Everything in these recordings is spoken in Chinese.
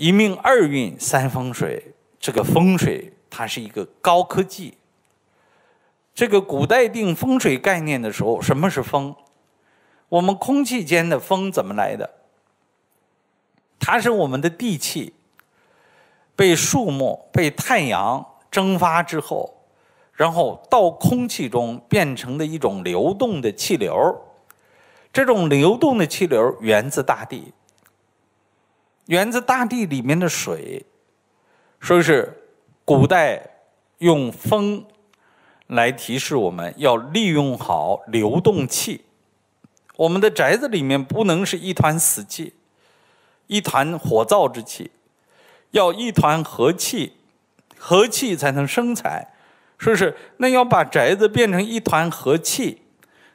一命二运三风水，这个风水它是一个高科技。这个古代定风水概念的时候，什么是风？我们空气间的风怎么来的？它是我们的地气被树木、被太阳蒸发之后，然后到空气中变成的一种流动的气流。这种流动的气流源自大地。源自大地里面的水，说是古代用风来提示我们要利用好流动气。我们的宅子里面不能是一团死气，一团火燥之气，要一团和气，和气才能生财。说是那要把宅子变成一团和气，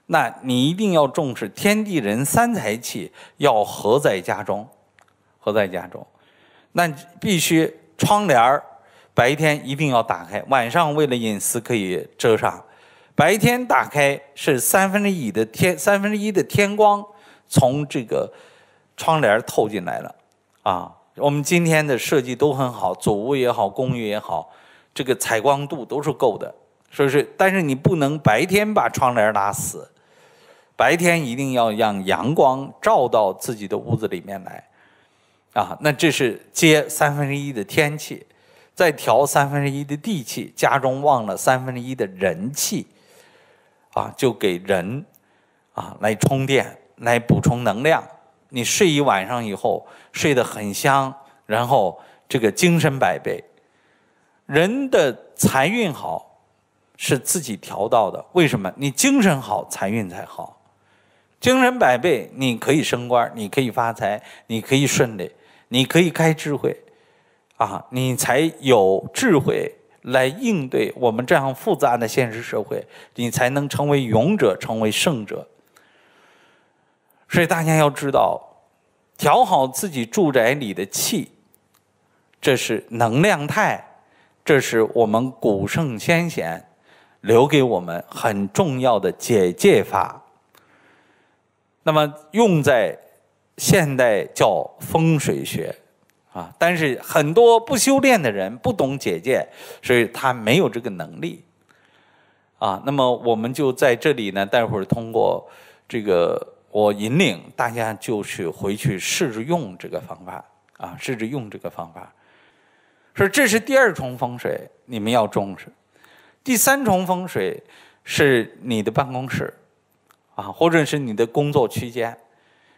那你一定要重视天地人三才气，要合在家中。不在家中，那必须窗帘儿白天一定要打开，晚上为了隐私可以遮上。白天打开是三分之一的天，三分之一的天光从这个窗帘透进来了。啊，我们今天的设计都很好，祖屋也好，公寓也好，这个采光度都是够的，是不是？但是你不能白天把窗帘拉死，白天一定要让阳光照到自己的屋子里面来。啊，那这是接三分之一的天气，再调三分之一的地气，家中旺了三分之一的人气，啊，就给人啊来充电，来补充能量。你睡一晚上以后，睡得很香，然后这个精神百倍。人的财运好是自己调到的，为什么？你精神好，财运才好。精神百倍，你可以升官，你可以发财，你可以顺利。你可以开智慧，啊，你才有智慧来应对我们这样复杂的现实社会，你才能成为勇者，成为胜者。所以大家要知道，调好自己住宅里的气，这是能量态，这是我们古圣先贤留给我们很重要的解戒法。那么用在。现代叫风水学，啊，但是很多不修炼的人不懂解戒，所以他没有这个能力，啊，那么我们就在这里呢，待会儿通过这个我引领大家就去回去试着用这个方法，啊，试着用这个方法，说这是第二重风水，你们要重视，第三重风水是你的办公室，啊，或者是你的工作区间。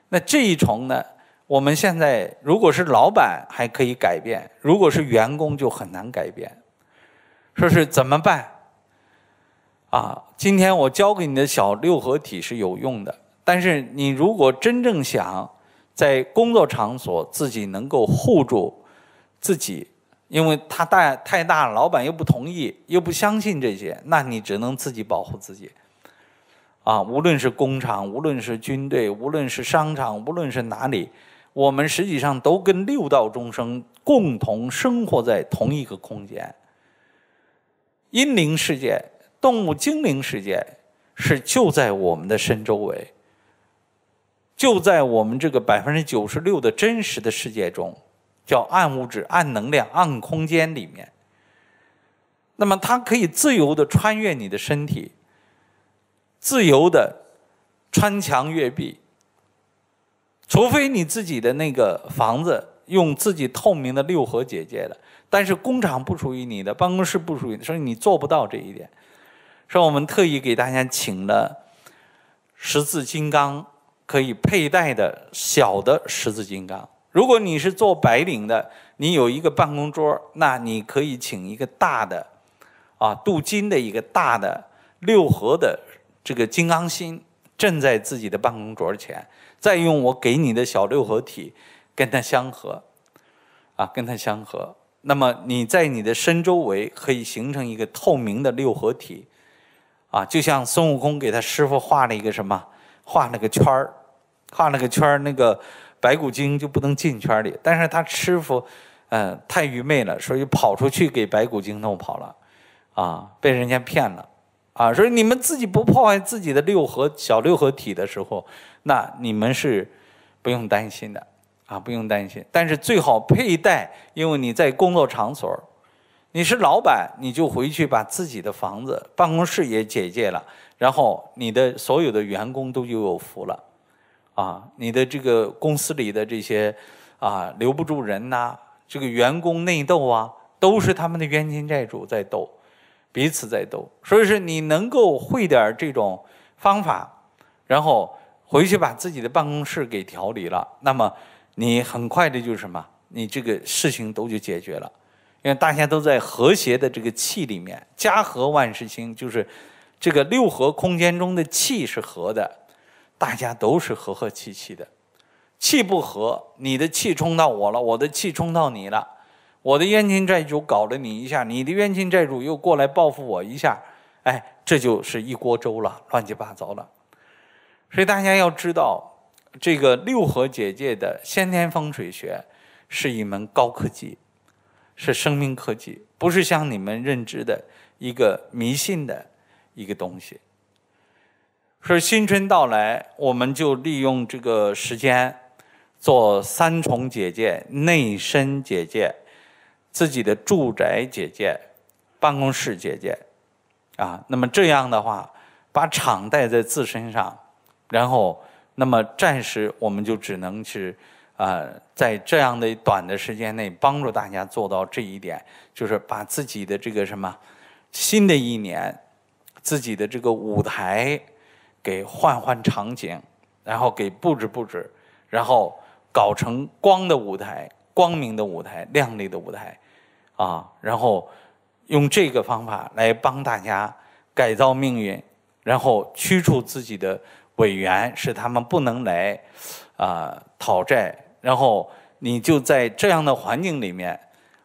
那这一重呢？我们现在如果是老板还可以改变，如果是员工就很难改变。说是怎么办？啊，今天我教给你的小六合体是有用的，但是你如果真正想在工作场所自己能够护住自己，因为他大太大，老板又不同意，又不相信这些，那你只能自己保护自己。啊，无论是工厂，无论是军队，无论是商场，无论是哪里，我们实际上都跟六道众生共同生活在同一个空间。阴灵世界、动物精灵世界是就在我们的身周围，就在我们这个百分之九十六的真实的世界中，叫暗物质、暗能量、暗空间里面。那么，它可以自由的穿越你的身体。自由的穿墙越壁，除非你自己的那个房子用自己透明的六合结界的，但是工厂不属于你的，办公室不属于，所以你做不到这一点。所以我们特意给大家请了十字金刚可以佩戴的小的十字金刚。如果你是做白领的，你有一个办公桌，那你可以请一个大的，啊，镀金的一个大的六合的。这个金刚心正在自己的办公桌前，再用我给你的小六合体跟它相合，啊，跟它相合。那么你在你的身周围可以形成一个透明的六合体，啊，就像孙悟空给他师傅画了一个什么，画了个圈儿，画了个圈儿，那个白骨精就不能进圈里。但是他师傅，嗯，太愚昧了，所以跑出去给白骨精弄跑了，啊，被人家骗了。啊，所以你们自己不破坏自己的六合小六合体的时候，那你们是不用担心的啊，不用担心。但是最好佩戴，因为你在工作场所，你是老板，你就回去把自己的房子、办公室也解戒了，然后你的所有的员工都就有福了，啊，你的这个公司里的这些啊留不住人呐，这个员工内斗啊，都是他们的冤亲债主在斗，彼此在斗。所以说，你能够会点这种方法，然后回去把自己的办公室给调理了，那么。你很快的就是什么？你这个事情都就解决了，因为大家都在和谐的这个气里面，家和万事兴，就是这个六合空间中的气是和的，大家都是和和气气的。气不和，你的气冲到我了，我的气冲到你了，我的冤亲债主搞了你一下，你的冤亲债主又过来报复我一下，哎，这就是一锅粥了，乱七八糟了。所以大家要知道。这个六合结界的先天风水学是一门高科技，是生命科技，不是像你们认知的一个迷信的一个东西。说新春到来，我们就利用这个时间做三重结界：内身结界、自己的住宅结界、办公室结界。啊，那么这样的话，把场带在自身上，然后。那么暂时我们就只能是，啊，在这样的短的时间内帮助大家做到这一点，就是把自己的这个什么新的一年，自己的这个舞台给换换场景，然后给布置布置，然后搞成光的舞台、光明的舞台、亮丽的舞台，啊，然后用这个方法来帮大家改造命运，然后驱除自己的。委员使他们不能来啊讨债，然后你就在这样的环境里面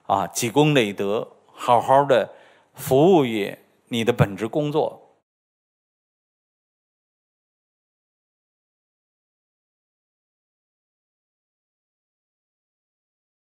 啊积功累德，好好的服务于你的本职工作。